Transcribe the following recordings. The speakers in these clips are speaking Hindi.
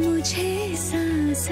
मुझे सांस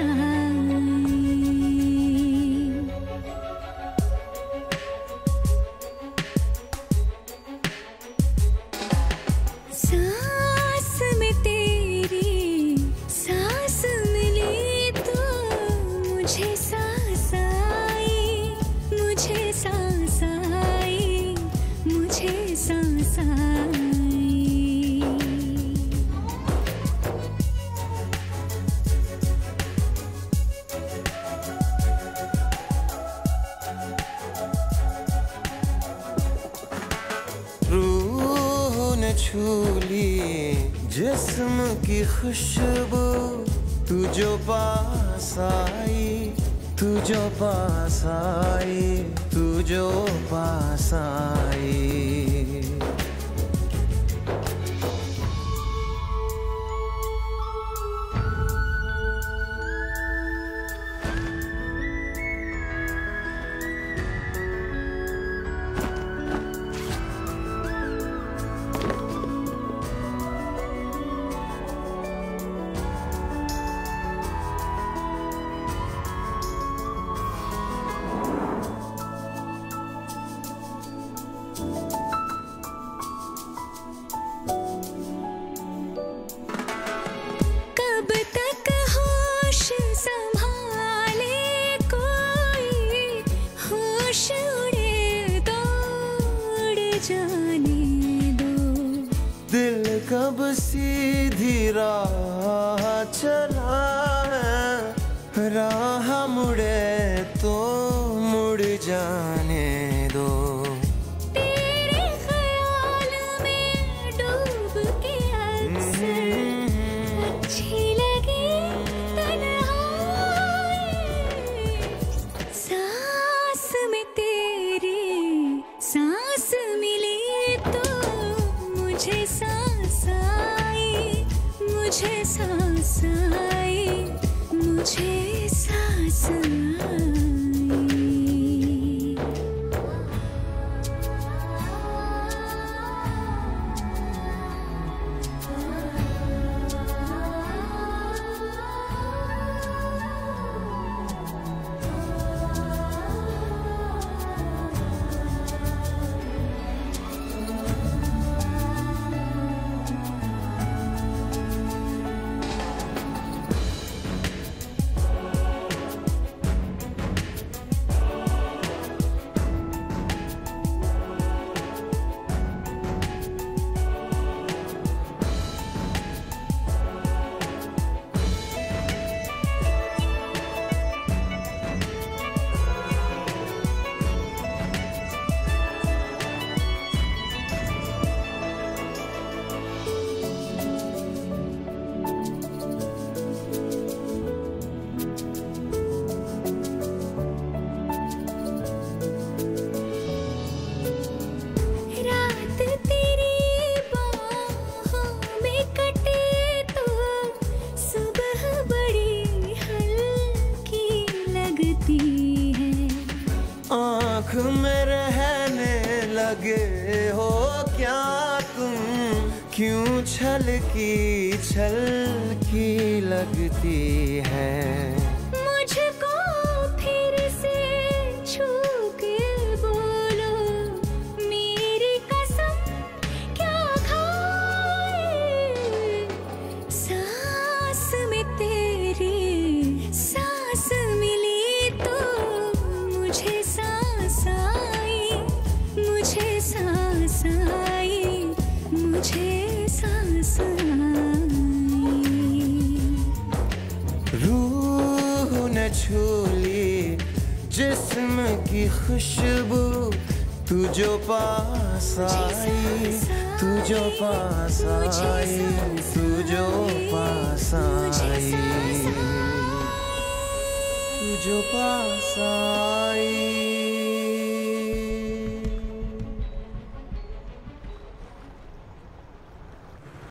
छू लिए जिस्म की खुशबू, तू जो पास आई, तू जो पास आई, तू जो पास आई। जाने दो। दिल कब सीधी राह चला है? राह मुड़े तो मुड़ जाने मुझे सांस आई मुझे में रहने लगे हो क्या तुम? क्यों छल की छल की लगती है? जिस्म की खुशबू, तू जो पास आई, तू जो पास आई, तू जो पास आई, तू जो पास आई।